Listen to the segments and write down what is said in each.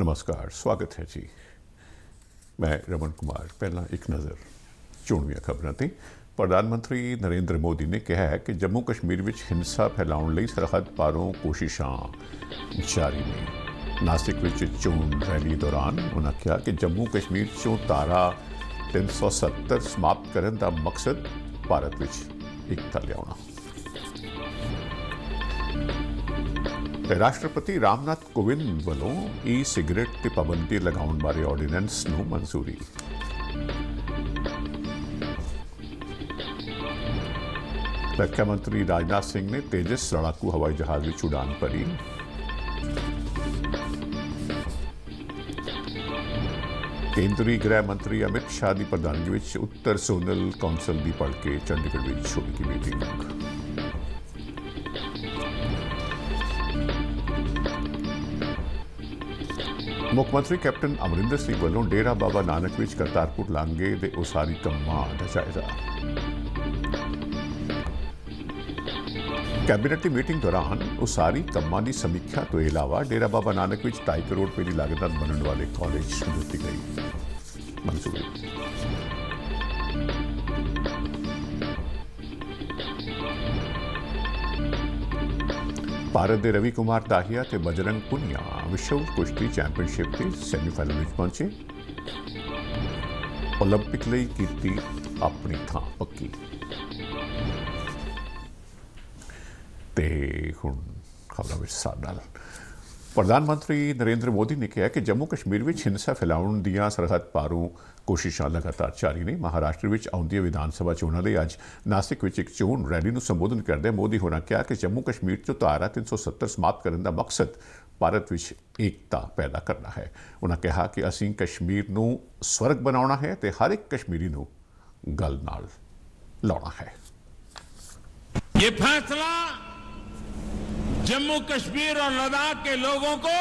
ਨਮਸਕਾਰ, ਸਵਾਗਤ ਹੈ ਜੀ। ਮੈਂ ਰਮਨ ਕੁਮਾਰ, ਪਹਿਲਾਂ ਇੱਕ ਨਜ਼ਰ ਚੋਣਵੀਆਂ ਖਬਰਾਂ ਤੇ। ਪ੍ਰਧਾਨ ਮੰਤਰੀ ਨਰਿੰਦਰ ਮੋਦੀ ਨੇ ਕਿਹਾ ਹੈ ਕਿ ਜੰਮੂ ਕਸ਼ਮੀਰ ਵਿੱਚ ਹਿੰਸਾ ਫੈਲਾਉਣ ਲਈ ਸਰਹੱਦ ਪਾਰੋਂ ਕੋਸ਼ਿਸ਼ਾਂ ਜਾਰੀ ਨੇ। ਨਾਸਿਕ ਵਿੱਚ ਚੋਣ ਰੈਲੀ ਦੌਰਾਨ ਉਹਨਾਂ ਕਿਹਾ ਕਿ ਜੰਮੂ ਕਸ਼ਮੀਰ ਚੋਂ ਤਾਰਾ 370 ਸਮਾਪਤ ਕਰਨ ਦਾ ਮਕਸਦ ਭਾਰਤ ਵਿੱਚ ਇਕਤਾ ਲਿਆਉਣਾ। ਰਾਸ਼ਟਰਪਤੀ ਰਾਮਨਾਥ ਕੋਵਿੰਦ ਵੱਲੋਂ ਈ ਸਿਗਰਟ ਤੇ ਪਾਬੰਦੀ ਲਗਾਉਣ ਬਾਰੇ ਆਰਡੀਨੈਂਸ ਨੂੰ ਮਨਜ਼ੂਰੀ ਰੱਖਿਆ ਮੰਤਰੀ ਰਾਜਨਾਥ ਸਿੰਘ ਨੇ ਤੇਜਸ ਲੜਾਕੂ ਹਵਾਈ ਜਹਾਜ਼ ਵਿੱਚ ਉਡਾਨ ਭਰੀ ਕੇਂਦਰੀ ਗ੍ਰਹਿ ਮੰਤਰੀ ਅਮਿਤ ਸ਼ਾਹ ਦੀ ਪ੍ਰਧਾਨਗੀ ਵਿੱਚ ਉੱਤਰ ਸੋਨਲ ਕੌਂਸਲ ਦੀ ਪੜ ਕੇ ਚੰਡੀਗੜ੍ਹ ਵਿੱਚ ਹੋਈ ਮੀਟਿੰਗ ਮੁੱਖ ਮੰਤਰੀ ਕੈਪਟਨ ਅਮਰਿੰਦਰ ਸਿੰਘ ਵੱਲੋਂ ਡੇਰਾ ਬਾਬਾ ਨਾਨਕ ਵਿੱਚ ਕਰਤਾਰਪੁਰ ਲਾਂਘੇ ਦੇ ਉਸਾਰੀ ਕੰਮਾਂ ਦਾ ਜਾਇਜ਼ਾ। ਕੈਬਨਿਟ ਦੀ ਮੀਟਿੰਗ ਦੌਰਾਨ ਉਸਾਰੀ ਕੰਮਾਂ ਦੀ ਸਮੀਖਿਆ ਤੋਂ ਇਲਾਵਾ ਡੇਰਾ ਬਾਬਾ ਨਾਨਕ ਵਿੱਚ 2.5 ਕਰੋੜ ਰੁਪਏ ਦੀ ਲਾਗਤ ਨਾਲ ਬਣਨ ਵਾਲੇ ਕਾਲਜ ਨੂੰ ਦਿੱਤੀ ਗਈ। ਮਨਜ਼ੂਰੀ ਭਾਰਤ ਦੇ ਰਵੀ ਕੁਮਾਰ ਦਾਹੀਆ ਤੇ ਬਜਰੰਗ ਪੁਨੀਆ ਵਿਸ਼ਵ ਕੁਸ਼ਤੀ ਚੈਂਪੀਅਨਸ਼ਿਪ ਦੇ ਸੈਮੀਫਾਈਨਲ ਵਿੱਚ ਪਹੁੰਚੇ 올림픽 ਲਈ ਕੀਤੀ ਆਪਣੀ ਥਾਂ ਪੱਕੀ ਤੇ ਹੁਣ ਖਬਰਾਂ ਵਿੱਚ ਸਾਡਾ ਪ੍ਰਧਾਨ ਮੰਤਰੀ ਨਰਿੰਦਰ ਮੋਦੀ ਨੇ ਕਿਹਾ ਕਿ ਜੰਮੂ ਕਸ਼ਮੀਰ ਵਿੱਚ ਹਿੰਸਾ ਫੈਲਾਉਣ ਦੀਆਂ ਸਰਹੱਦ ਪਾਰੋਂ ਕੋਸ਼ਿਸ਼ਾਂ ਲਗਾਤਾਰ ਜਾਰੀ ਰਹੀ ਮਹਾਰਾਸ਼ਟਰ ਵਿੱਚ ਆਉਂਦੀਆਂ ਵਿਧਾਨ ਸਭਾ ਚੋਣਾਂ ਲਈ ਅੱਜ ਨਾਸਿਕ ਵਿੱਚ ਇੱਕ ਚੋਣ ਰੈਲੀ ਨੂੰ ਸੰਬੋਧਨ ਕਰਦੇ ਮੋਦੀ ਹੋਣਾ ਕਿਹਾ ਕਿ ਜੰਮੂ ਕਸ਼ਮੀਰ 'ਚ ਧਾਰਾ 370 ਸਮਾਪਤ ਕਰਨ ਦਾ ਮਕਸਦ ਭਾਰਤ ਵਿੱਚ ਏਕਤਾ ਪੈਦਾ ਕਰਨਾ ਹੈ। ਉਹਨਾਂ ਕਿਹਾ ਕਿ ਅਸੀਂ ਕਸ਼ਮੀਰ ਨੂੰ ਸਵਰਗ ਬਣਾਉਣਾ ਹੈ ਤੇ ਹਰ ਇੱਕ ਕਸ਼ਮੀਰੀ ਨੂੰ ਗੱਲ ਨਾਲ ਲਾਉਣਾ ਹੈ। ਇਹ ਫੈਸਲਾ जम्मू कश्मीर और लद्दाख के लोगों को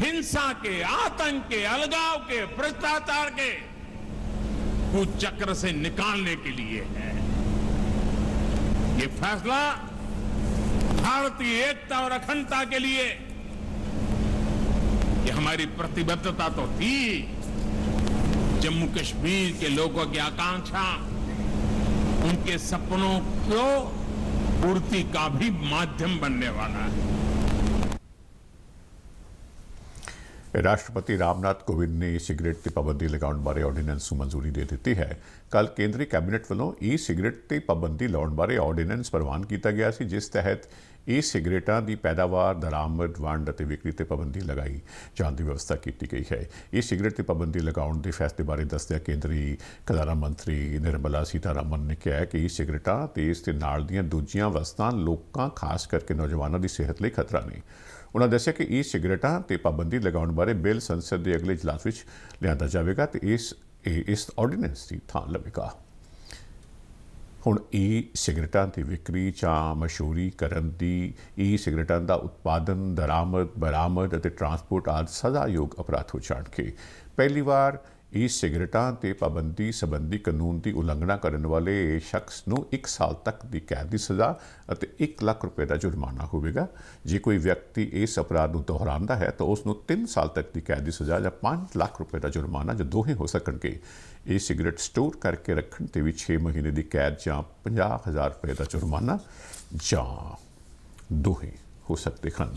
हिंसा के, आतंक के, अलगाव के, भ्रष्टाचार के कुचक्र से निकालने के लिए है। ये फैसला भारतीय एकता और अखंडता के लिए ये हमारी प्रतिबद्धता तो थी जम्मू कश्मीर के लोगों की आकांक्षा, उनके सपनों को पूर्ति का भी माध्यम बनने वाला है। राष्ट्रपति रामनाथ कोविंद ने ई सिगरेट की पाबंदी लगाने बारे ऑर्डिनेंस मंजूरी दे दी है। कल केंद्रीय कैबिनेट वालों ई सिगरेट की पाबंदी लाने बारे ऑर्डिनेंस प्रवान किया गया जिस तहत ਈ ਸਿਗਰਟਾਂ ਦੀ ਪੈਦਾਵਾਰ ਦਰਾਮਦ ਵੰਡ ਅਤੇ ਵਿਕਰੀ ਤੇ ਪਾਬੰਦੀ ਲਗਾਈ ਜਾਣ ਦੀ ਵਿਵਸਥਾ ਕੀਤੀ ਗਈ ਹੈ। ਈ ਸਿਗਰਟ ਤੇ ਪਾਬੰਦੀ ਲਗਾਉਣ ਦੇ ਫੈਸਲੇ ਬਾਰੇ ਦੱਸਦਿਆਂ ਕੇਂਦਰੀ ਖਜ਼ਾਨਾ ਮੰਤਰੀ ਨਿਰਮਲਾ ਸੀਤਾਰਾਮਨ ਨੇ ਕਿਹਾ ਕਿ ਈ ਸਿਗਰਟਾਂ ਤੇ ਇਸ ਦੇ ਨਾਲ ਦੀਆਂ ਦੂਜੀਆਂ ਵਸਤਾਂ ਲੋਕਾਂ, ਖਾਸ ਕਰਕੇ ਨੌਜਵਾਨਾਂ ਦੀ ਸਿਹਤ ਲਈ ਖਤਰਾ ਨੇ। ਉਹਨਾਂ ਦੱਸਿਆ ਕਿ ਈ ਸਿਗਰਟਾਂ ਤੇ ਪਾਬੰਦੀ ਲਗਾਉਣ ਬਾਰੇ ਬਿੱਲ ਸੰਸਦ ਦੇ ਅਗਲੇ ਇਜਲਾਸ ਵਿੱਚ ਲਿਆਂਦਾ ਜਾਵੇਗਾ ਤੇ ਇਸ, ਇਹ, ਇਸ ਆਰਡੀਨੈਂਸ ਦੀ ਥਾਂ ਲਵੇਗਾ। ਹੁਣ ਈ ਸਿਗਰਟਾਂ ਦੀ ਵਿਕਰੀ ਜਾਂ ਮਸ਼ਹੂਰੀ ਕਰਨ ਦੀ ਈ ਸਿਗਰਟਾਂ ਦਾ ਉਤਪਾਦਨ, ਦਰਾਮਦ, ਬਰਾਮਦ ਅਤੇ ਟਰਾਂਸਪੋਰਟ ਆਦਿ ਸਜ਼ਾਯੋਗ ਅਪਰਾਧ ਹੋ ਜਾਣਗੇ। ਪਹਿਲੀ ਵਾਰ ਈ ਸਿਗਰਟਾਂ ਤੇ ਪਾਬੰਦੀ ਸੰਬੰਧੀ ਕਾਨੂੰਨ ਦੀ ਉਲੰਘਣਾ ਕਰਨ ਵਾਲੇ ਸ਼ਖਸ ਨੂੰ 1 ਸਾਲ ਤੱਕ ਦੀ ਕੈਦ ਦੀ ਸਜ਼ਾ ਅਤੇ 1 ਲੱਖ ਰੁਪਏ ਦਾ ਜੁਰਮਾਨਾ ਹੋਵੇਗਾ। ਜੇ ਕੋਈ ਵਿਅਕਤੀ ਇਸ ਅਪਰਾਧ ਨੂੰ ਦੁਹਰਾਉਂਦਾ ਹੈ ਤਾਂ ਉਸ ਨੂੰ 3 ਸਾਲ ਤੱਕ ਦੀ ਕੈਦ ਦੀ ਸਜ਼ਾ ਜਾਂ 5 ਲੱਖ ਰੁਪਏ ਦਾ ਜੁਰਮਾਨਾ ਜੋ ਦੋਹੇ ਹੋ ਸਕਣਗੇ। ਇਹ ਸਿਗਰਟ ਸਟੋਰ ਕਰਕੇ ਰੱਖਣ ਤੇ ਵੀ 6 ਮਹੀਨੇ ਦੀ ਕੈਦ ਜਾਂ 50000 ਰੁਪਏ ਦਾ ਜੁਰਮਾਨਾ ਜਾਂ ਦੋਹੇ ਹੋ ਸਕਦੇ ਹਨ।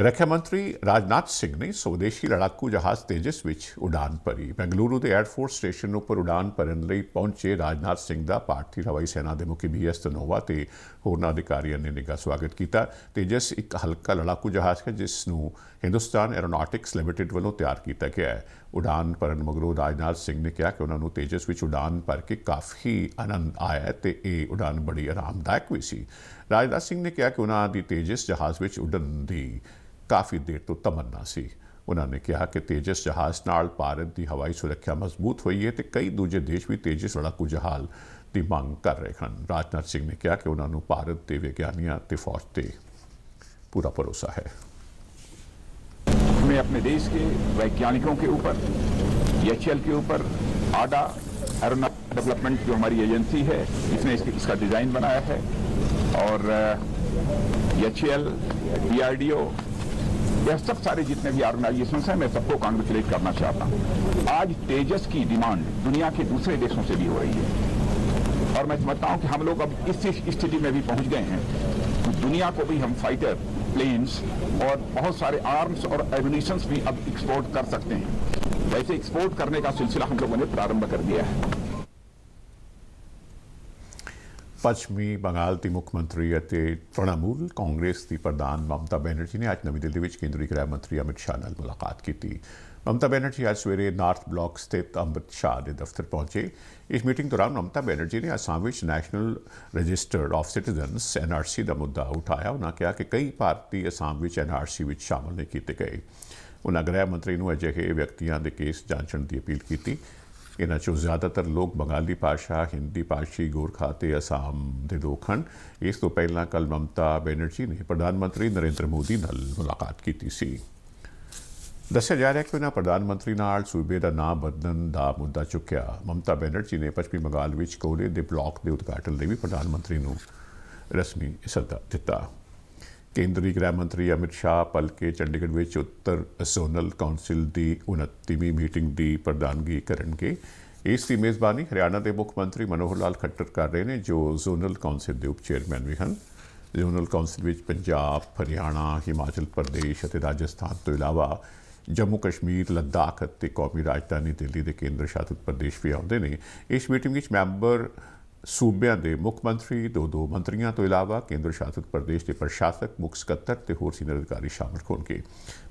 ਰੱਖਿਆ ਮੰਤਰੀ ਰਾਜਨਾਥ ਸਿੰਘ ਨੇ ਸਵਦੇਸ਼ੀ ਲੜਾਕੂ ਜਹਾਜ਼ ਤੇਜਸ ਵਿੱਚ ਉਡਾਨ ਭਰੀ। ਬੈਂਗਲੁਰੂ ਦੇ 에ਅਰਫੋਰਸ ਸਟੇਸ਼ਨ ਉੱਪਰ ਉਡਾਨ ਭਰਨ ਲਈ ਪਹੁੰਚੇ ਰਾਜਨਾਥ ਸਿੰਘ ਦਾ ਭਾਰਤੀ ਹਵਾਈ ਸੈਨਾ ਦੇ ਮੁਖੀ ਬੀਐਸ ਧਨੋਵਾ ਤੇ ਹੋਰਨਾਂ ਅਧਿਕਾਰੀਆਂ ਨੇ ਨਿੱਘਾ ਸਵਾਗਤ ਕੀਤਾ। ਤੇਜਸ ਇੱਕ ਹਲਕਾ ਲੜਾਕੂ ਜਹਾਜ਼ ਹੈ, ਜਿਸ ਨੂੰ ਹਿੰਦੁਸਤਾਨ ਐਰੋਨੌਟਿਕਸ ਲਿਮਟਿਡ ਵੱਲੋਂ ਤਿਆਰ ਕੀਤਾ ਗਿਆ ਹੈ। ਉਡਾਨ ਭਰਨ ਮਗਰੋਂ ਰਾਜਨਾਥ ਸਿੰਘ ਨੇ ਕਿਹਾ ਕਿ ਉਹਨਾਂ ਨੂੰ ਤੇਜਸ ਵਿੱਚ ਉਡਾਨ ਭਰ ਕੇ ਕਾਫੀ ਆਨੰਦ ਆਇਆ ਤੇ ਇਹ ਉਡਾਨ ਬੜੀ ਆਰਾਮਦਾਇਕ ਵੀ ਸੀ। ਰਾਜਨਾਥ ਸਿੰਘ ਨੇ ਕਿਹਾ ਕਿ ਉਹਨਾਂ ਦੀ ਤੇਜਸ ਜਹਾਜ਼ ਵਿੱਚ ਉੱਡਣ ਦੀ ਕਾਫੀ ਦੇਰ ਤੋਂ ਤਮੰਨਾ ਸੀ ਉਹਨਾਂ ਨੇ ਕਿਹਾ ਕਿ ਤੇਜਸ ਜਹਾਜ਼ ਨਾਲ ਭਾਰਤ ਦੀ ਹਵਾਈ ਸੁਰੱਖਿਆ ਮਜ਼ਬੂਤ ਹੋਈ ਹੈ ਤੇ ਕਈ ਦੂਜੇ ਦੇਸ਼ ਵੀ ਤੇਜਸ ਲੜਾਕੂ ਜਹਾਜ਼ ਦੀ ਮੰਗ ਕਰ ਰਹੇ ਹਨ ਰਾਜਨਾਥ ਸਿੰਘ ਨੇ ਕਿਹਾ ਕਿ ਉਹਨਾਂ ਨੂੰ ਭਾਰਤ ਦੇ ਵਿਗਿਆਨੀਆਂ ਤੇ ਫੌਜ ਤੇ ਪੂਰਾ ਭਰੋਸਾ ਹੈ हमें अपने देश के वैज्ञानिकों के ऊपर एच के ऊपर आडा एरोनॉटिक डेवलपमेंट जो हमारी एजेंसी है इसने इसकी, इसका डिजाइन बनाया है और एच एल यह सब सारे जितने भी ऑर्गेनाइजेशन हैं, मैं सबको कॉन्ग्रेचुलेट करना चाहता हूँ। आज तेजस की डिमांड दुनिया के दूसरे देशों से भी हो रही है। और मैं समझता हूँ कि हम लोग अब इस स्थिति में भी पहुँच गए हैं। दुनिया को भी हम फाइटर प्लेन्स और बहुत सारे आर्म्स और एम्यूनिशंस भी अब एक्सपोर्ट कर सकते हैं। वैसे एक्सपोर्ट करने का सिलसिला हम लोगों ने प्रारंभ कर दिया है। ਪੱਛਮੀ ਬੰਗਾਲ ਦੀ ਮੁੱਖ ਮੰਤਰੀ ਅਤੇ ਤ੍ਰਿਣਮੂਲ ਕਾਂਗਰਸ ਦੀ ਪ੍ਰਧਾਨ ਮਮਤਾ ਬੈਨਰਜੀ ਨੇ ਅੱਜ ਨਵੀਂ ਦਿੱਲੀ ਵਿੱਚ ਕੇਂਦਰੀ ਗ੍ਰਹਿ ਮੰਤਰੀ ਅਮਿਤ ਸ਼ਾਹ ਨਾਲ ਮੁਲਾਕਾਤ ਕੀਤੀ। ਮਮਤਾ ਬੈਨਰਜੀ ਅੱਜ ਸਵੇਰੇ ਨਾਰਥ ਬਲਾਕ ਸਥਿਤ ਅਮਿਤ ਸ਼ਾਹ ਦੇ ਦਫ਼ਤਰ ਪਹੁੰਚੇ। ਇਸ ਮੀਟਿੰਗ ਦੌਰਾਨ ਮਮਤਾ ਬੈਨਰਜੀ ਨੇ ਅਸਾਮ ਵਿੱਚ national register of citizens NRC ਦਾ ਮੁੱਦਾ ਉਠਾਇਆ। ਉਹਨਾਂ ਕਿਹਾ ਕਿ ਕਈ ਭਾਰਤੀ ਅਸਾਮ ਵਿੱਚ ਐਨਆਰਸੀ ਵਿੱਚ ਸ਼ਾਮਲ ਨਹੀਂ ਕੀਤੇ ਗਏ। ਉਹਨਾਂ ਗ੍ਰਹਿ ਮੰਤਰੀ ਨੂੰ ਅਜਿਹੇ ਵਿਅਕਤੀਆਂ ਦੇ ਕੇਸ ਜਾਂਚਣ ਦੀ ਅਪੀਲ ਕੀਤੀ। ਇਹਨਾਂ ਚੋਂ ਜ਼ਿਆਦਾਤਰ ਲੋਕ ਬੰਗਾਲੀ ਭਾਸ਼ਾ, ਹਿੰਦੀ ਭਾਸ਼ੀ, ਗੋਰਖਾ ਤੇ ਅਸਾਮ ਦੇ ਲੋਕ ਹਨ। ਇਸ ਤੋਂ ਪਹਿਲਾਂ ਕੱਲ ਮਮਤਾ ਬੈਨਰਜੀ ਨੇ ਪ੍ਰਧਾਨ ਮੰਤਰੀ ਨਰਿੰਦਰ ਮੋਦੀ ਨਾਲ ਮੁਲਾਕਾਤ ਕੀਤੀ ਸੀ। ਦੱਸਿਆ ਜਾ ਰਿਹਾ ਕਿ ਉਹਨਾਂ ਪ੍ਰਧਾਨ ਮੰਤਰੀ ਨਾਲ ਸੂਬੇ ਦਾ ਨਾਮ ਬਦਲਣ ਦਾ ਮੁੱਦਾ ਚੁੱਕਿਆ। ਮਮਤਾ ਬੈਨਰਜੀ ਨੇ ਪੱਛਮੀ ਬੰਗਾਲ ਵਿੱਚ ਕੋਲੇ ਦੇ ਬਲਾਕ ਦੇ ਉਦਘਾਟਨ ਲਈ ਵੀ ਪ੍ਰਧਾਨ ਮੰਤਰੀ ਨੂੰ ਰਸਮੀ ਸੱਦਾ ਦਿੱਤਾ। ਕੇਂਦਰੀ ਗ੍ਰਹਿ ਮੰਤਰੀ ਅਮਿਤ ਸ਼ਾਹ ਪਲਕੇ ਚੰਡੀਗੜ੍ਹ ਵਿੱਚ ਉੱਤਰ ਜ਼ੋਨਲ ਕਾਉਂਸਲ ਦੀ 29ਵੀਂ ਮੀਟਿੰਗ ਦੀ ਪ੍ਰਧਾਨਗੀ ਕਰਨਗੇ। ਇਸ ਦੀ ਮੇਜ਼ਬਾਨੀ ਹਰਿਆਣਾ ਦੇ ਮੁੱਖ ਮੰਤਰੀ ਮਨੋਹਰ ਲਾਲ ਖੱਟਰ ਕਰ ਰਹੇ ਨੇ, ਜੋ ਜ਼ੋਨਲ ਕਾਉਂਸਲ ਦੇ ਉਪ ਚੇਅਰਮੈਨ ਵੀ ਹਨ। ਜ਼ੋਨਲ ਕਾਉਂਸਲ ਵਿੱਚ ਪੰਜਾਬ, ਹਰਿਆਣਾ, ਹਿਮਾਚਲ ਪ੍ਰਦੇਸ਼ ਅਤੇ ਰਾਜਸਥਾਨ ਤੋਂ ਇਲਾਵਾ ਜੰਮੂ ਕਸ਼ਮੀਰ, ਲੱਦਾਖ ਅਤੇ ਕੌਮੀ ਰਾਜਧਾਨੀ ਦਿੱਲੀ ਦੇ ਕੇਂਦਰ ਸ਼ਾਸਿਤ ਪ੍ਰਦੇਸ਼ ਵੀ ਆਉਂਦੇ ਨੇ। ਇਸ ਮੀਟਿੰਗ ਵਿੱਚ ਮੈਂਬਰ ਸੂਬਿਆਂ ਦੇ ਮੁੱਖ ਮੰਤਰੀ ਦੋ ਦੋ ਮੰਤਰੀਆਂ ਤੋਂ ਇਲਾਵਾ ਕੇਂਦਰ ਸ਼ਾਸਿਤ ਪ੍ਰਦੇਸ਼ ਦੇ ਪ੍ਰਸ਼ਾਸਕ, ਮੁੱਖ ਸਕੱਤਰ ਤੇ ਹੋਰ ਸੀਨੀਅਰ ਅਧਿਕਾਰੀ ਸ਼ਾਮਲ ਹੋਣਗੇ।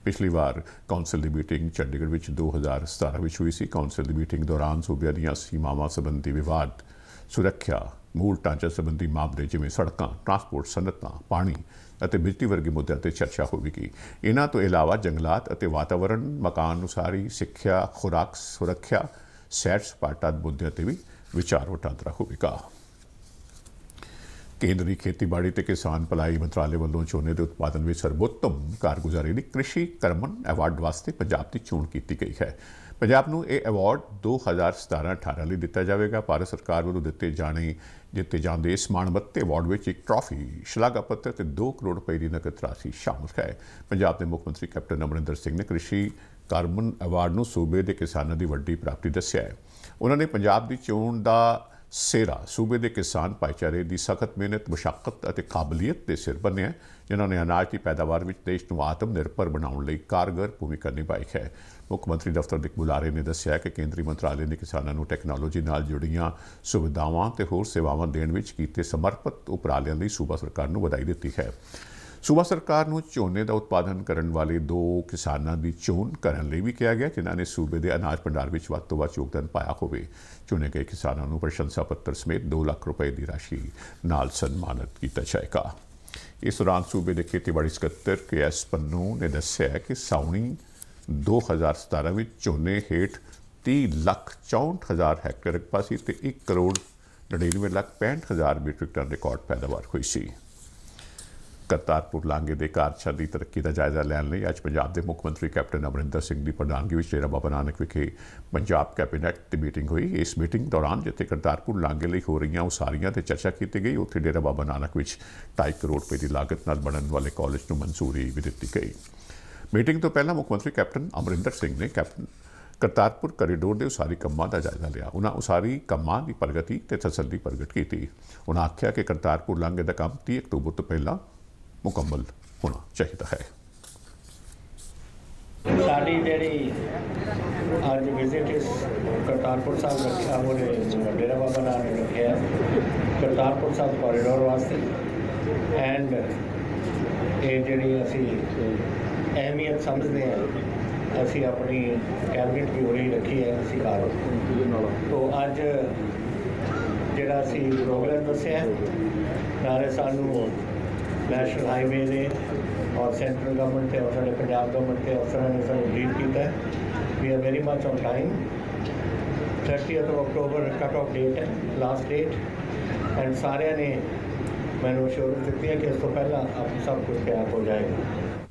ਪਿਛਲੀ ਵਾਰ ਕੌਂਸਲ ਦੀ ਮੀਟਿੰਗ ਚੰਡੀਗੜ੍ਹ ਵਿੱਚ 2017 ਵਿੱਚ ਹੋਈ ਸੀ। ਕੌਂਸਲ ਦੀ ਮੀਟਿੰਗ ਦੌਰਾਨ ਸੂਬਿਆਂ ਦੀਆਂ ਸੀਮਾਵਾਂ ਸੰਬੰਧੀ ਵਿਵਾਦ, ਸੁਰੱਖਿਆ, ਮੂਲ ਢਾਂਚਾ ਸੰਬੰਧੀ ਮਾਮਲੇ ਜਿਵੇਂ ਸੜਕਾਂ, ਟਰਾਂਸਪੋਰਟ, ਸਨਅਤਾਂ, ਪਾਣੀ ਅਤੇ ਬਿਜਲੀ ਵਰਗੇ ਮੁੱਦਿਆਂ ਤੇ ਚਰਚਾ ਹੋਵੇਗੀ। ਇਹਨਾਂ ਤੋਂ ਇਲਾਵਾ ਜੰਗਲਾਤ ਅਤੇ ਵਾਤਾਵਰਣ ਮਕਾਨ ਉਸਾਰੀ, ਸਿੱਖਿਆ, ਖੁਰਾਕ ਸੁਰੱਖਿਆ ਸੈਰ ਸਪਾਟਾ ਮੁੱਦਿਆਂ ਤੇ ਵੀ ਵਿਚਾਰ ਵਟਾਂਦਰਾ ਹੋਵੇਗਾ ਕੇਂਦਰੀ ਖੇਤੀਬਾੜੀ ਤੇ ਕਿਸਾਨ ਭਲਾਈ ਮੰਤਰਾਲੇ ਵੱਲੋਂ ਝੋਨੇ ਦੇ ਉਤਪਾਦਨ ਵਿੱਚ ਸਰਬੋਤਮ ਕਾਰਗੁਜ਼ਾਰੀ ਲਈ ਕ੍ਰਿਸ਼ੀ ਕਰਮਨ ਅਵਾਰਡ ਵਾਸਤੇ ਪੰਜਾਬ ਦੀ ਚੋਣ ਕੀਤੀ ਗਈ ਹੈ। ਪੰਜਾਬ ਨੂੰ ਇਹ ਅਵਾਰਡ 2017-18 ਲਈ ਦਿੱਤਾ ਜਾਵੇਗਾ। ਭਾਰਤ ਸਰਕਾਰ ਵੱਲੋਂ ਦਿੱਤੇ ਜਾਣੇ, ਦਿੱਤੇ ਜਾਂਦੇ ਇਸ ਮਾਣਮੱਤੇ ਅਵਾਰਡ ਵਿੱਚ ਇੱਕ ਟਰਾਫੀ, ਸ਼ਲਾਘਾ ਪੱਤਰ ਤੇ 2 ਕਰੋੜ ਰੁਪਏ ਦੀ ਨਕਦ ਰਾਸ਼ੀ ਸ਼ਾਮਲ ਹੈ। ਪੰਜਾਬ ਦੇ ਮੁੱਖ ਮੰਤਰੀ ਕੈਪਟਨ ਅਮਰਿੰਦਰ ਸਿੰਘ ਨੇ ਕ੍ਰਿਸ਼ੀ ਕਾਰਬਨ ਅਵਾਰਡ ਨੂੰ ਸੂਬੇ ਦੇ ਕਿਸਾਨਾਂ ਦੀ ਵੱਡੀ ਪ੍ਰਾਪਤੀ ਦੱਸਿਆ ਹੈ। ਉਹਨਾਂ ਨੇ ਪੰਜਾਬ ਦੀ ਚੋਣ ਦਾ ਸੇਰਾ ਸੂਬੇ ਦੇ ਕਿਸਾਨ ਭਾਈਚਾਰੇ ਦੀ ਸਖਤ ਮਿਹਨਤ ਮੁਸ਼ਕਲ ਅਤੇ ਕਾਬਲੀਅਤ ਦੇ ਸਿਰ ਬੰਨਿਆ ਜਿਨ੍ਹਾਂ ਨੇ ਅਨਾਜ ਦੀ ਪੈਦਾਵਾਰ ਵਿੱਚ ਦੇਸ਼ ਨੂੰ ਆਤਮ ਨਿਰਭਰ ਬਣਾਉਣ ਲਈ ਕਾਰਗਰ ਭੂਮਿਕਾ ਨਿਭਾਈ ਹੈ। ਮੁੱਖ ਮੰਤਰੀ ਦਫ਼ਤਰ ਦੇ ਬੁਲਾਰੇ ਨੇ ਦੱਸਿਆ ਕਿ ਕੇਂਦਰੀ ਮੰਤਰਾਲੇ ਨੇ ਕਿਸਾਨਾਂ ਨੂੰ ਟੈਕਨੋਲੋਜੀ ਨਾਲ ਜੁੜੀਆਂ ਸੁਵਿਧਾਵਾਂ ਤੇ ਹੋਰ ਸੇਵਾਵਾਂ ਦੇਣ ਵਿੱਚ ਕੀਤੇ ਸਮਰਪਿਤ ਉਪਰਾਲਿਆਂ ਲਈ ਸੂਬਾ ਸਰਕਾਰ ਨੂੰ ਵਧਾਈ ਦਿੱਤੀ ਹੈ। ਸੂਬਾ ਸਰਕਾਰ ਨੂੰ ਝੋਨੇ ਦਾ ਉਤਪਾਦਨ ਕਰਨ ਵਾਲੇ ਦੋ ਕਿਸਾਨਾਂ ਦੀ ਚੋਣ ਕਰਨ ਲਈ ਵੀ ਕਿਹਾ ਗਿਆ, ਜਿਨ੍ਹਾਂ ਨੇ ਸੂਬੇ ਦੇ ਅਨਾਜ ਭੰਡਾਰ ਵਿੱਚ ਵੱਧ ਤੋਂ ਵੱਧ ਯੋਗਦਾਨ ਪਾਇਆ ਹੋਵੇ। ਚੁਣੇ ਗਏ ਕਿਸਾਨਾਂ ਨੂੰ ਪ੍ਰਸ਼ੰਸਾ ਪੱਤਰ ਸਮੇਤ 2 ਲੱਖ ਰੁਪਏ ਦੀ ਰਾਸ਼ੀ ਨਾਲ ਸਨਮਾਨਿਤ ਕੀਤਾ ਜਾਏਗਾ। ਇਸ ਦੌਰਾਨ ਸੂਬੇ ਦੇ ਖੇਤੀਬਾੜੀ ਸਕੱਤਰ ਕੇ ਐਸ ਪੰਨੂ ਨੇ ਦੱਸਿਆ ਕਿ ਸਾਉਣੀ 2017 ਵਿੱਚ ਝੋਨੇ ਹੇਠ 30 ਲੱਖ 64 ਹਜ਼ਾਰ ਹੈਕਟੇਅਰ ਰਕਬਾ ਸੀ ਤੇ 1 ਕਰੋੜ 99 ਲੱਖ 65 ਹਜ਼ਾਰ ਮੀਟ੍ਰਿਕ ਟਨ ਰਿਕਾਰਡ ਪੈਦਾਵਾਰ ਹੋਈ ਸੀ। ਕਰਤਾਰਪੁਰ ਲਾਂਗੇ ਦੇ ਕਾਰਜਾਂ ਦੀ ਤਰੱਕੀ ਦਾ ਜਾਇਜ਼ਾ ਲੈਣ ਲਈ ਅੱਜ ਪੰਜਾਬ ਦੇ ਮੁੱਖ ਮੰਤਰੀ ਕੈਪਟਨ ਅਮਰਿੰਦਰ ਸਿੰਘ ਦੀ ਪ੍ਰਧਾਨਗੀ ਵਿੱਚ ਡੇਰਾ ਬਾਬਾ ਨਾਨਕ ਵਿਖੇ ਪੰਜਾਬ ਕੈਬਨਿਟ ਦੀ ਮੀਟਿੰਗ ਹੋਈ। ਇਸ ਮੀਟਿੰਗ ਦੌਰਾਨ ਜਿੱਥੇ ਕਰਤਾਰਪੁਰ ਲਾਂਗੇ ਲਈ ਹੋ ਰਹੀਆਂ ਉਸਾਰੀਆਂ ਤੇ ਚਰਚਾ ਕੀਤੀ ਗਈ, ਉੱਥੇ ਡੇਰਾ ਬਾਬਾ ਨਾਨਕ ਵਿੱਚ 2.5 ਕਰੋੜ ਰੁਪਏ ਦੀ ਲਾਗਤ ਨਾਲ ਬਣਨ ਵਾਲੇ ਕਾਲਜ ਨੂੰ ਮਨਜ਼ੂਰੀ ਵੀ ਦਿੱਤੀ ਗਈ। ਮੀਟਿੰਗ ਤੋਂ ਪਹਿਲਾਂ ਮੁੱਖ ਮੰਤਰੀ ਕੈਪਟਨ ਅਮਰਿੰਦਰ ਸਿੰਘ ਨੇ ਕੈਪਟਨ ਕਰਤਾਰਪੁਰ ਕੋਰੀਡੋਰ ਦੇ ਉਸਾਰੀ ਕੰਮਾਂ ਦਾ ਜਾਇਜ਼ਾ ਲਿਆ। ਉਹਨਾਂ ਉਸਾਰੀ ਕੰਮਾਂ ਦੀ ਪ੍ਰਗਤੀ ਤੇ ਤਸੱਲੀ ਪ੍ਰਗਟ ਕੀਤੀ। ਉਹਨਾਂ ਆਖਿਆ ਕਿ ਕਰਤਾਰਪੁਰ ਲਾਂਘੇ ਦਾ ਕੰਮ 30 ਅਕਤੂਬਰ ਤੋਂ ਪਹਿਲਾਂ ਮੁਕੰਮਲ ਹੋਣਾ ਚਾਹੀਦਾ ਹੈ ਸਾਡੀ ਜਿਹੜੀ ਅੱਜ ਵਿਜ਼ਿਟ ਇਸ ਕਰਤਾਰਪੁਰ ਸਾਹਿਬ ਰੱਖਿਆ ਉਹਨੇ ਡੇਰਾ ਬਾਬਾ ਨਾਨਕ ਰੱਖਿਆ ਕਰਤਾਰਪੁਰ ਸਾਹਿਬ ਕੋਰੀਡੋਰ ਵਾਸਤੇ ਐਂਡ ਇਹ ਜਿਹੜੀ ਅਸੀਂ ਅਹਿਮੀਅਤ ਸਮਝਦੇ ਹਾਂ ਅਸੀਂ ਆਪਣੀ ਕੈਬਨਿਟ ਵੀ ਹੋਰੀ ਰੱਖੀ ਹੈ ਅਸੀਂ ਘਰ ਤੋਂ ਅੱਜ ਜਿਹੜਾ ਅਸੀਂ ਪ੍ਰੋਗਰਾਮ ਦੱਸਿਆ ਨਾਲੇ ਸਾਨੂੰ ਨੈਸ਼ਨਲ ਹਾਈਵੇ ਦੇ ਔਰ ਸੈਂਟਰਲ ਗਵਰਨਮੈਂਟ ਤੇ ਔਰ ਸਾਡੇ ਪੰਜਾਬ ਗਵਰਨਮੈਂਟ ਦੇ ਅਫਸਰਾਂ ਨੇ ਸਾਨੂੰ ਬਰੀਫ ਕੀਤਾ we are very much on time 30th of October cut off date ਹੈ ਲਾਸਟ ਡੇਟ ਐਂਡ ਸਾਰਿਆਂ ਨੇ ਮੈਨੂੰ ਅਸ਼ੋਰੈਂਸ ਦਿੱਤੀ ਹੈ ਕਿ ਇਸ ਤੋਂ ਪਹਿਲਾਂ ਆਪ ਸਭ ਕੁਝ ਤਿਆਰ ਹੋ ਜਾਏਗਾ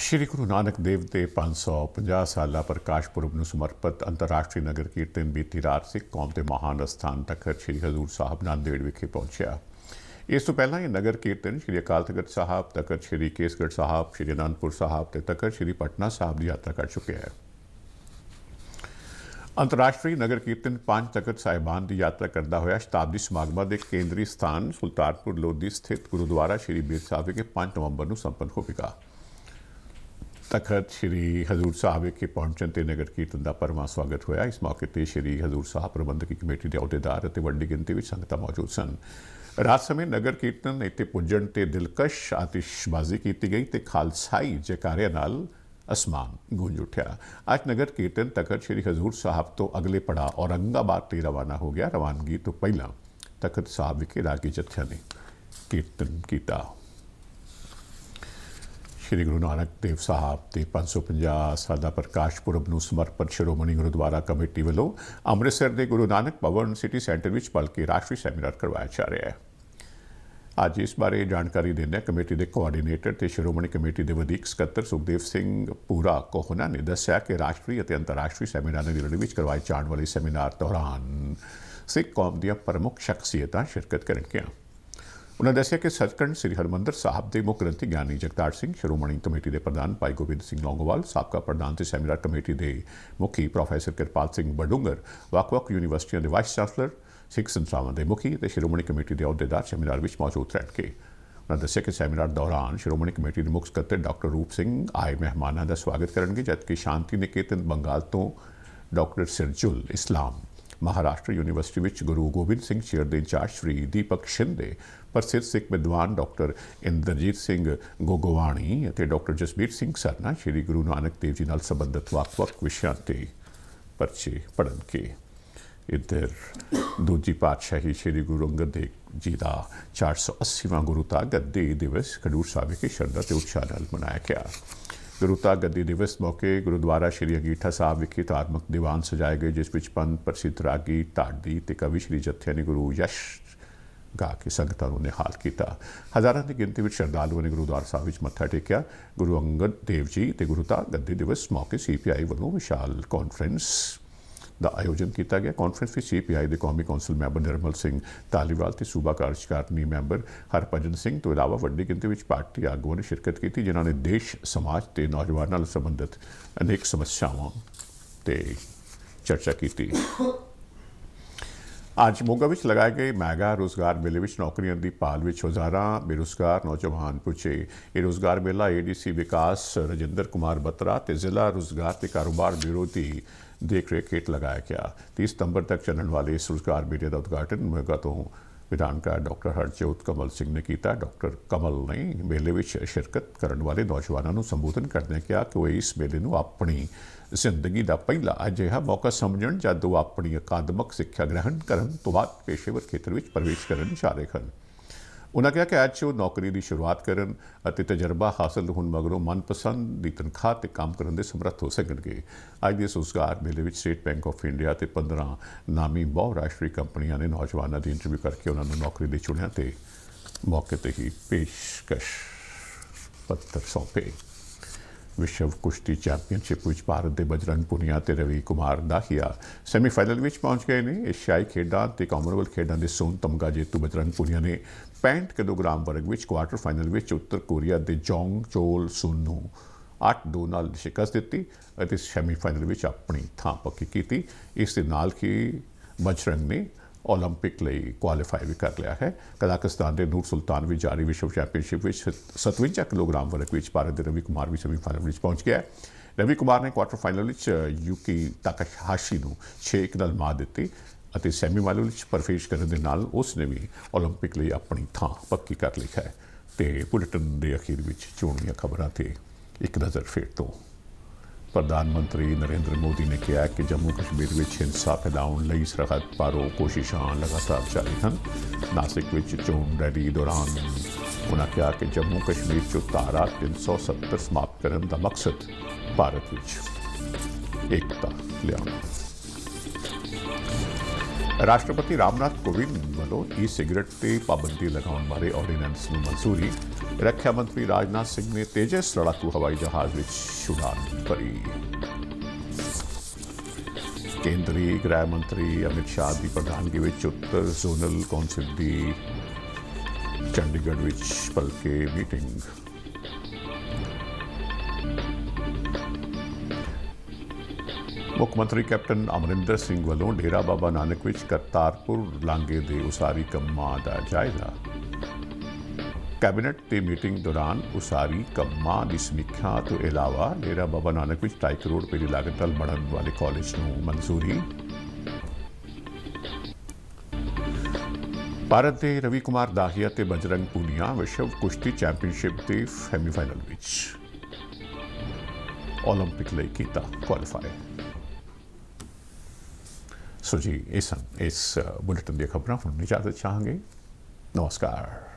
ਸ਼੍ਰੀ ਗੁਰੂ ਨਾਨਕ ਦੇਵ ਦੇ 550 ਸਾਲਾ ਪ੍ਰਕਾਸ਼ ਪੁਰਬ ਨੂੰ ਸਮਰਪਿਤ ਅੰਤਰਰਾਸ਼ਟਰੀ ਨਗਰ ਕੀਰਤਨ ਬੀਤੀ ਰਾਤ ਸਿੱਖ ਕੌਮ ਦੇ ਮਹਾਨ ਅਸਥਾਨ ਤਖਤ ਸ਼੍ਰੀ ਹਜ਼ੂਰ ਸਾਹਿਬ ਨਾਂਦੇੜ ਵਿਖੇ ਪਹੁੰਚਿਆ ਇਸ ਤੋਂ ਪਹਿਲਾਂ ਇਹ ਨਗਰ ਕੀਰਤਨ ਸ਼੍ਰੀ ਅਕਾਲ ਤਖਤ ਸਾਹਿਬ, ਤਖਤ ਸ਼੍ਰੀ ਕੇਸਗੜ੍ਹ ਸਾਹਿਬ, ਸ਼੍ਰੀ ਅਨੰਦਪੁਰ ਸਾਹਿਬ ਤੇ ਤਖਤ ਸ਼੍ਰੀ ਪਟਨਾ ਸਾਹਿਬ ਦੀ ਯਾਤਰਾ ਕਰ ਚੁੱਕਿਆ ਹੈ। ਅੰਤਰਰਾਸ਼ਟਰੀ ਨਗਰ ਕੀਰਤਨ ਪੰਜ ਤਖਤ ਸਾਹਿਬਾਨ ਦੀ ਯਾਤਰਾ ਕਰਦਾ ਹੋਇਆ ਸ਼ਤਾਬਦੀ ਸਮਾਗਮਾਂ ਦੇ ਕੇਂਦਰੀ ਸਥਾਨ ਸੁਲਤਾਨਪੁਰ ਲੋਧੀ ਸਥਿਤ ਗੁਰਦੁਆਰਾ ਸ਼੍ਰੀ ਬੀਰ ਸਾਹਿਬ ਵਿਖੇ 5 ਨਵੰਬਰ ਨੂੰ ਸੰਪੰਨ ਹੋਵੇਗਾ। ਤਖਤ ਸ਼੍ਰੀ ਹਜ਼ੂਰ ਸਾਹਿਬ ਵਿਖੇ ਪਹੁੰਚਣ ਤੇ ਨਗਰ ਕੀਰਤਨ ਦਾ ਪਰਮਾ ਸਵਾਗਤ ਹੋਇਆ। ਇਸ ਮੌਕੇ ਤੇ ਸ਼੍ਰੀ ਹਜ਼ੂਰ ਸਾਹਿਬ ਪ੍ਰਬੰਧਕੀ ਕਮੇਟੀ ਦੇ ਅਹੁਦੇਦਾਰ ਅਤੇ ਵੱਡੀ ਗਿਣਤੀ ਵਿੱਚ ਸੰਗਤਾਂ ਮੌਜੂਦ ਸਨ। ਰਾਤ ਸਮੇਂ ਨਗਰ ਕੀਰਤਨ ਇੱਥੇ ਪੁੱਜਣ ਤੇ ਦਿਲਕਸ਼ ਆਤਿਸ਼ਬਾਜ਼ੀ ਕੀਤੀ ਗਈ ਤੇ ਖਾਲਸਾਈ ਜੈਕਾਰਿਆਂ ਨਾਲ ਅਸਮਾਨ ਗੂੰਜ ਉੱਠਿਆ ਅੱਜ ਨਗਰ ਕੀਰਤਨ ਤਖਤ ਸ਼੍ਰੀ ਹਜ਼ੂਰ ਸਾਹਿਬ ਤੋਂ ਅਗਲੇ ਪੜਾ ਔਰੰਗਾਬਾਦ ਤੇ ਰਵਾਨਾ ਹੋ ਗਿਆ ਰਵਾਨਗੀ ਤੋਂ ਪਹਿਲਾਂ ਤਖਤ ਸਾਹਿਬ ਵਿਖੇ ਰਾਗੀ ਜਥਿਆਂ ਨੇ ਕੀਰਤਨ ਕੀਤਾ ਸ਼੍ਰੀ ਗੁਰੂ ਨਾਨਕ ਦੇਵ ਸਾਹਿਬ ਦੇ 550 ਸਾਲਾ ਪ੍ਰਕਾਸ਼ ਪੁਰਬ ਨੂੰ ਸਮਰਪਿਤ ਸ਼੍ਰੋਮਣੀ ਗੁਰਦੁਆਰਾ ਕਮੇਟੀ ਵੱਲੋਂ ਅੰਮ੍ਰਿਤਸਰ ਦੇ ਗੁਰੂ ਨਾਨਕ ਭਵਨ ਸਿਟੀ ਸੈਂਟਰ ਵਿੱਚ ਬਲਕਿ ਰਾਸ਼ਟਰੀ ਸੈਮੀਨਾਰ ਕਰਵਾਇਆ ਜਾ ਰਿਹਾ ਹੈ ਅੱਜ ਇਸ ਬਾਰੇ ਜਾਣਕਾਰੀ ਦਿੰਦਿਆਂ ਕਮੇਟੀ ਦੇ ਕੋਆਰਡੀਨੇਟਰ ਤੇ ਸ਼੍ਰੋਮਣੀ ਕਮੇਟੀ ਦੇ ਵਧੀਕ ਸਕੱਤਰ ਸੁਖਦੇਵ ਸਿੰਘ ਪੂਰਾ ਕੋਹਨਾ ਨੇ ਦੱਸਿਆ ਕਿ ਰਾਸ਼ਟਰੀ ਅਤੇ ਅੰਤਰਰਾਸ਼ਟਰੀ ਸੈਮੀਨਾਰਾਂ ਦੀ ਲੜੀ ਵਿੱਚ ਕਰਵਾਏ ਜਾਣ ਵਾਲੇ ਸੈਮੀਨਾਰ ਦੌਰਾਨ ਸਿੱਖ ਕੌਮ ਦੀਆਂ ਪ੍ਰਮੁੱਖ ਸ਼ਖਸੀਅਤਾਂ ਸ਼ਿਰਕਤ ਕਰਨਗੀਆਂ। ਉਨ੍ਹਾਂ ਦੱਸਿਆ ਕਿ ਸੱਚਖੰਡ ਸ੍ਰੀ ਹਰਮੰਦਰ ਸਾਹਿਬ ਦੇ ਮੁੱਖ ਗ੍ਰੰਥੀ ਗਿਆਨੀ ਜਗਤਾਰ ਸਿੰਘ, ਸ਼੍ਰੋਮਣੀ ਕਮੇਟੀ ਦੇ ਪ੍ਰਧਾਨ ਭਾਈ ਗੋਬਿੰਦ ਸਿੰਘ ਲੌਂਗੋਵਾਲ, ਸਾਬਕਾ ਪ੍ਰਧਾਨ ਤੇ ਸੈਮੀਨਾਰ ਕਮੇਟੀ ਦੇ ਮੁਖੀ ਪ੍ਰੋਫੈਸਰ ਕਿਰਪਾਲ ਸਿੰਘ ਬਡੂੰਗਰ, ਵੱਖ-ਵੱਖ ਯੂਨੀਵਰਸਿਟੀਆਂ ਦੇ ਵਾਈਸ ਚਾਂਸਲਰ ਸਿੱਖ ਸੰਸਥਾਵਾਂ ਦੇ ਮੁਖੀ ਤੇ ਸ਼੍ਰੋਮਣੀ ਕਮੇਟੀ ਦੇ ਅਹੁਦੇਦਾਰ ਸੈਮੀਨਾਰ ਵਿੱਚ ਮੌਜੂਦ ਰਹਿਣਗੇ। ਉਹਨਾਂ ਦੱਸਿਆ ਕਿ ਸੈਮੀਨਾਰ ਦੌਰਾਨ ਸ਼੍ਰੋਮਣੀ ਕਮੇਟੀ ਦੇ ਮੁੱਖ ਸਕੱਤਰ ਡਾਕਟਰ ਰੂਪ ਸਿੰਘ ਆਏ ਮਹਿਮਾਨਾਂ ਦਾ ਸਵਾਗਤ ਕਰਨਗੇ, ਜਦਕਿ ਸ਼ਾਂਤੀ ਨਿਕੇਤਨ ਬੰਗਾਲ ਤੋਂ ਡਾਕਟਰ ਸਿਰਜੁਲ ਇਸਲਾਮ, ਮਹਾਰਾਸ਼ਟਰ ਯੂਨੀਵਰਸਿਟੀ ਵਿੱਚ ਗੁਰੂ ਗੋਬਿੰਦ ਸਿੰਘ ਚੇਅਰ ਦੇ ਇੰਚਾਰਜ ਸ਼੍ਰੀ ਦੀਪਕ ਸ਼ਿੰਦੇ, ਪ੍ਰਸਿੱਧ ਸਿੱਖ ਵਿਦਵਾਨ ਡਾਕਟਰ ਇੰਦਰਜੀਤ ਸਿੰਘ ਗੋਗੋਵਾਣੀ ਅਤੇ ਡਾਕਟਰ ਜਸਬੀਰ ਸਿੰਘ ਸਰਨਾ ਸ਼੍ਰੀ ਗੁਰੂ ਨਾਨਕ ਦੇਵ ਜੀ ਨਾਲ ਸੰਬੰਧਿਤ ਵੱਖ-ਵੱਖ ਵਿਸ਼ਿਆਂ ਤੇ ਪਰਚੇ ਪੜ੍ਹਨਗੇ। ਇੱਧਰ ਦੂਜੀ ਪਾਤਸ਼ਾਹੀ ਸ਼੍ਰੀ ਗੁਰੂ ਅੰਗਦ ਦੇਵ ਜੀ ਦਾ 480ਵਾਂ ਗੁਰੂ ਤਾ ਗੱਦੀ ਦਿਵਸ ਖਡੂਰ ਸਾਹਿਬ ਵਿਖੇ ਸ਼ਰਧਾ ਤੇ ਉਤਸ਼ਾਹ ਨਾਲ ਮਨਾਇਆ ਗਿਆ ਗੁਰੂ ਤਾ ਗੱਦੀ ਦਿਵਸ ਮੌਕੇ ਗੁਰਦੁਆਰਾ ਸ਼੍ਰੀ ਅੰਗੀਠਾ ਸਾਹਿਬ ਵਿਖੇ ਧਾਰਮਿਕ ਦੀਵਾਨ ਸਜਾਏ ਗਏ ਜਿਸ ਵਿੱਚ ਪੰਜ ਪ੍ਰਸਿੱਧ ਰਾਗੀ ਢਾਡੀ ਤੇ ਕਵੀ ਸ਼੍ਰੀ ਜੱਥੇ ਨੇ ਗੁਰੂ ਯਸ਼ ਗਾ ਕੇ ਸੰਗਤਾਂ ਨੂੰ ਨਿਹਾਲ ਕੀਤਾ ਹਜ਼ਾਰਾਂ ਦੀ ਗਿਣਤੀ ਵਿੱਚ ਸ਼ਰਧਾਲੂਆਂ ਨੇ ਗੁਰਦੁਆਰਾ ਸਾਹਿਬ ਵਿੱਚ ਮੱਥਾ ਟੇਕਿਆ ਗੁਰੂ ਅੰਗਦ ਦੇਵ ਜੀ ਤੇ ਗੁਰੂ ਤਾ ਗੱਦੀ ਦਿਵਸ ਮੌਕੇ ਸੀਪੀਆਈ ਵੱਲੋਂ ਵਿਸ਼ਾਲ ਕਾਨਫਰੰਸ ਦਾ ਆਯੋਜਨ ਕੀਤਾ ਗਿਆ। ਕਾਨਫਰੰਸ ਵਿੱਚ ਸੀਪੀਆਈ ਦੇ ਕੌਮੀ ਕੌਂਸਲ ਮੈਂਬਰ ਨਿਰਮਲ ਸਿੰਘ ਧਾਲੀਵਾਲ ਤੇ ਸੂਬਾ ਕਾਰਜਕਾਰਨੀ ਮੈਂਬਰ ਹਰਭਜਨ ਸਿੰਘ ਤੋਂ ਇਲਾਵਾ ਵੱਡੀ ਗਿਣਤੀ ਵਿੱਚ ਪਾਰਟੀ ਆਗੂਆਂ ਨੇ ਸ਼ਿਰਕਤ ਕੀਤੀ, ਜਿਨ੍ਹਾਂ ਨੇ ਦੇਸ਼, ਸਮਾਜ ਤੇ ਨੌਜਵਾਨਾਂ ਨਾਲ ਸੰਬੰਧਿਤ ਅਨੇਕ ਸਮੱਸਿਆਵਾਂ ਤੇ ਚਰਚਾ ਕੀਤੀ। ਅੱਜ ਮੋਗਾ ਵਿੱਚ ਲਗਾਏ ਗਏ ਮੈਗਾ ਰੋਜ਼ਗਾਰ ਮੇਲੇ ਵਿੱਚ ਨੌਕਰੀਆਂ ਦੀ ਭਾਲ ਵਿੱਚ ਹਜ਼ਾਰਾਂ ਬੇਰੁਜ਼ਗਾਰ ਨੌਜਵਾਨ ਪੁੱਛੇ ਇਹ ਰੋਜ਼ਗਾਰ ਮੇਲਾ ਏਡੀਸੀ ਵਿਕਾਸ, ਰਜਿੰਦਰ ਕੁਮਾਰ ਬਤਰਾ ਤੇ ਜ਼ਿਲ੍ਹਾ ਰੋਜ਼ਗਾਰ ਤੇ ਕਾਰੋਬਾਰ ਬਿਊਰੋ ਦੀ ਦੇਖ ਰੇਖ ਹੇਠ ਲਗਾਇਆ ਗਿਆ। 30 ਸਤੰਬਰ ਤੱਕ ਚੱਲਣ ਵਾਲੇ ਇਸ ਰੋਜ਼ਗਾਰ ਮੇਲੇ ਦਾ ਉਦਘਾਟਨ ਮੋਗਾ ਤੋਂ ਵਿਧਾਨਕਾਰ ਡਾਕਟਰ ਹਰਜੋਤ ਕਮਲ ਸਿੰਘ ਨੇ ਕੀਤਾ। ਡਾਕਟਰ ਕਮਲ ਨੇ ਮੇਲੇ ਵਿੱਚ ਸ਼ਿਰਕਤ ਕਰਨ ਵਾਲੇ ਨੌਜਵਾਨਾਂ ਨੂੰ ਸੰਬੋਧਨ ਕਰਦਿਆਂ ਕਿਹਾ ਕਿ ਉਹ ਇਸ ਮੇਲੇ ਨੂੰ ਆਪਣੀ ਜ਼ਿੰਦਗੀ ਦਾ ਪਹਿਲਾ ਅਜਿਹਾ ਮੌਕਾ ਸਮਝਣ ਜਦ ਉਹ ਆਪਣੀ ਅਕਾਦਮਿਕ ਸਿੱਖਿਆ ਗ੍ਰਹਿਣ ਕਰਨ ਤੋਂ ਬਾਅਦ ਪੇਸ਼ੇਵਰ ਖੇਤਰ ਵਿੱਚ ਪ੍ਰਵੇਸ਼ ਕਰਨ ਜਾ ਰਹੇ ਹਨ। ਉਨ੍ਹਾਂ ਕਿਹਾ ਕਿ ਅੱਜ ਉਹ ਨੌਕਰੀ ਦੀ ਸ਼ੁਰੂਆਤ ਕਰਨ ਅਤੇ ਤਜਰਬਾ ਹਾਸਲ ਹੋਣ ਮਗਰੋਂ ਮਨਪਸੰਦ ਦੀ ਤਨਖਾਹ ਤੇ ਕੰਮ ਕਰਨ ਦੇ ਸਮਰੱਥ ਹੋ ਸਕਣਗੇ। ਅੱਜ ਦੇ ਰੋਜ਼ਗਾਰ ਮੇਲੇ ਵਿੱਚ ਸਟੇਟ ਬੈਂਕ ਆਫ ਇੰਡੀਆ ਤੇ 15 ਨਾਮੀ ਬਹੁ ਰਾਸ਼ਟਰੀ ਕੰਪਨੀਆਂ ਨੇ ਨੌਜਵਾਨਾਂ ਦੀ ਇੰਟਰਵਿਊ ਕਰਕੇ ਉਹਨਾਂ ਨੂੰ ਨੌਕਰੀ ਲਈ ਚੁਣਿਆ ਤੇ ਮੌਕੇ ਤੇ ਹੀ ਪੇਸ਼ਕਸ਼ ਪੱਤਰ ਸੌਂਪੇ। ਵਿਸ਼ਵ ਕੁਸ਼ਤੀ ਚੈਂਪੀਅਨਸ਼ਿਪ ਵਿੱਚ ਭਾਰਤ ਦੇ ਬਜਰੰਗ ਪੁਨੀਆ ਤੇ ਰਵੀ ਕੁਮਾਰ ਦਾਹੀਆ ਸੈਮੀਫਾਈਨਲ ਵਿੱਚ ਪਹੁੰਚ ਗਏ ਨੇ। ਏਸ਼ੀਆਈ ਖੇਡਾਂ ਤੇ ਕਾਮਨਵੈਲਥ ਖੇਡਾਂ ਦੇ ਸੋਨ ਤਮਗਾ ਜੇਤੂ ਬਜਰੰਗ ਪੁਨੀਆ ਨੇ 65 ਕਿਲੋਗ੍ਰਾਮ ਵਰਗ ਵਿੱਚ ਕੁਆਟਰ ਫਾਈਨਲ ਵਿੱਚ ਉੱਤਰ ਕੋਰੀਆ ਦੇ ਜੋਂਗ ਚੋਲ ਸੁਨ ਨੂੰ 8-2 ਨਾਲ ਸ਼ਿਕਸਤ ਦਿੱਤੀ ਅਤੇ ਸੈਮੀਫਾਈਨਲ ਵਿੱਚ ਆਪਣੀ ਥਾਂ ਪੱਕੀ ਕੀਤੀ। ਇਸ ਦੇ ਨਾਲ ਹੀ ਬਜਰੰਗ ਨੇ 올림픽 ਲਈ ਕੁਆਲੀਫਾਈ ਵੀ ਕਰ ਲਿਆ ਹੈ ਕਜ਼ਾਕਿਸਤਾਨ ਦੇ ਨੂਰ ਸੁਲਤਾਨ ਵਿੱਚ ਜਾਰੀ ਵਿਸ਼ਵ ਚੈਂਪੀਅਨਸ਼ਿਪ ਵਿੱਚ 57 ਕਿਲੋਗ੍ਰਾਮ ਵਰਗ ਵਿੱਚ ਭਾਰਤ ਦੇ ਰਵੀ ਕੁਮਾਰ ਵੀ ਸੈਮੀਫਾਈਨਲ ਵਿੱਚ ਪਹੁੰਚ ਗਿਆ ਰਵੀ ਕੁਮਾਰ ਨੇ ਕੁਆਟਰ ਫਾਈਨਲ ਵਿੱਚ ਯੂਕੀ ਤਾਕਾਹਾਸ਼ੀ ਨੂੰ 6 ਨਾਲ ਮਾਤ ਦਿੱਤੀ ਅਤੇ ਸੈਮੀਫਾਈਨਲ ਵਿੱਚ ਪਰਫੇਸ਼ ਕਰਨ ਦੇ ਨਾਲ ਉਸ ਨੇ ਵੀ 올림픽 ਲਈ ਆਪਣੀ ਥਾਂ ਪੱਕੀ ਕਰ ਲਈ ਹੈ ਤੇ ਬੁਲੇਟਿਨ ਦੇ ਅਖੀਰ ਵਿੱਚ ਚੋਣੀਆਂ ਖਬਰਾਂ ਤੇ ਇੱਕ ਨਜ਼ਰ ਫੇਰ ਤੋਂ ਪ੍ਰਧਾਨ ਮੰਤਰੀ ਨਰਿੰਦਰ ਮੋਦੀ ਨੇ ਕਿਹਾ ਕਿ ਜੰਮੂ ਕਸ਼ਮੀਰ ਵਿੱਚ ਹਿੰਸਾ ਫੈਲਾਉਣ ਲਈ ਸਰਹੱਦ ਪਾਰੋਂ ਕੋਸ਼ਿਸ਼ਾਂ ਲਗਾਤਾਰ ਜਾਰੀ ਹਨ। ਨਾਸਿਕ ਵਿੱਚ ਚੋਣ ਰੈਲੀ ਦੌਰਾਨ ਉਨ੍ਹਾਂ ਕਿਹਾ ਕਿ ਜੰਮੂ ਕਸ਼ਮੀਰ 'ਚ ਧਾਰਾ 370 ਸਮਾਪਤ ਕਰਨ ਦਾ ਮਕਸਦ ਭਾਰਤ ਵਿੱਚ ਏਕਤਾ ਲਿਆਉਣਾ। ਰਾਸ਼ਟਰਪਤੀ ਰਾਮਨਾਥ ਕੋਵਿੰਦ ਵੱਲੋਂ ਈ ਸਿਗਰਟ ਤੇ ਪਾਬੰਦੀ ਲਗਾਉਣ ਬਾਰੇ ਆਰਡੀਨੈਂਸ ਨੂੰ ਮਨਜ਼ੂਰੀ। ਰੱਖਿਆ ਮੰਤਰੀ ਰਾਜਨਾਥ ਸਿੰਘ ਨੇ ਤੇਜਸ ਲੜਾਕੂ ਹਵਾਈ ਜਹਾਜ਼ ਵਿੱਚ ਉਡਾਨ ਭਰੀ। ਕੇਂਦਰੀ ਗ੍ਰਹਿ ਮੰਤਰੀ ਅਮਿਤ ਸ਼ਾਹ ਦੀ ਪ੍ਰਧਾਨਗੀ ਵਿੱਚ ਉੱਤਰ ਜ਼ੋਨਲ ਕੌਂਸਲ ਦੀ ਚੰਡੀਗੜ੍ਹ ਵਿੱਚ ਭਲਕੇ ਮੀਟਿੰਗ। ਮੁੱਖ ਮੰਤਰੀ ਕੈਪਟਨ ਅਮਰਿੰਦਰ ਸਿੰਘ ਵੱਲੋਂ ਡੇਰਾ ਬਾਬਾ ਨਾਨਕ ਵਿੱਚ ਕਰਤਾਰਪੁਰ ਲਾਂਘੇ ਦੇ ਉਸਾਰੀ ਕੰਮਾਂ ਦਾ ਜਾਇਜ਼ਾ ਕੈਬਨਿਟ ਦੀ ਮੀਟਿੰਗ ਦੌਰਾਨ ਉਸਾਰੀ ਕੰਮਾਂ ਦੀ ਸਮੀਖਿਆ ਤੋਂ ਇਲਾਵਾ ਡੇਰਾ ਬਾਬਾ ਨਾਨਕ ਵਿੱਚ 2 ਕਰੋੜ ਰੁਪਏ ਦੀ ਲਾਗਤ ਨਾਲ ਬਣਨ ਵਾਲੇ ਕਾਲਜ ਨੂੰ ਮਨਜ਼ੂਰੀ ਭਾਰਤ ਦੇ ਰਵੀ ਕੁਮਾਰ ਦਾਹੀਆ ਤੇ ਬਜਰੰਗ ਪੂਨੀਆ ਵਿਸ਼ਵ ਕੁਸ਼ਤੀ ਚੈਂਪੀਅਨਸ਼ਿਪ ਦੇ ਸੈਮੀਫਾਈਨਲ ਵਿੱਚ 올림픽 ਲਈ ਕੀਤਾ ਕੁਆਲੀਫਾਈ ਸੋ ਜੀ ਇਸ ਇਸ ਬੁਲੇਟਿਨ ਦੀ ਖਬਰਾਂ ਹੁਣ ਇਜਾਜ਼ਤ ਚਾਹਾਂਗੇ। ਨਮਸਕਾਰ।